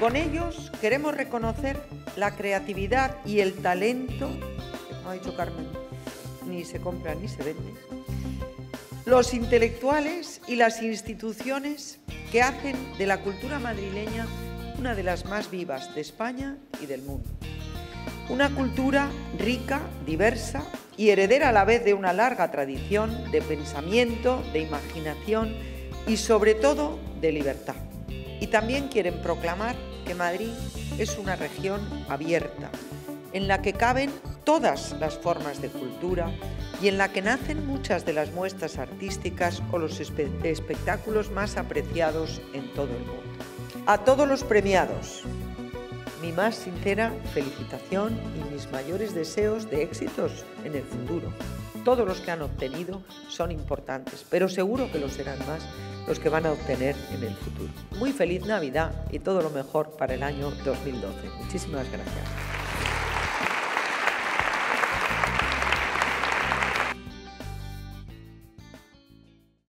con ellos queremos reconocer la creatividad y el talento, como ha dicho Carmen, ni se compra ni se vende, los intelectuales y las instituciones que hacen de la cultura madrileña una de las más vivas de España y del mundo. Una cultura rica, diversa y heredera a la vez de una larga tradición de pensamiento, de imaginación y sobre todo de libertad. Y también quieren proclamar que Madrid es una región abierta, en la que caben todas las formas de cultura y en la que nacen muchas de las muestras artísticas o los espectáculos más apreciados en todo el mundo. A todos los premiados, mi más sincera felicitación y mis mayores deseos de éxitos en el futuro. Todos los que han obtenido son importantes, pero seguro que lo serán más los que van a obtener en el futuro. Muy feliz Navidad y todo lo mejor para el año 2012. Muchísimas gracias.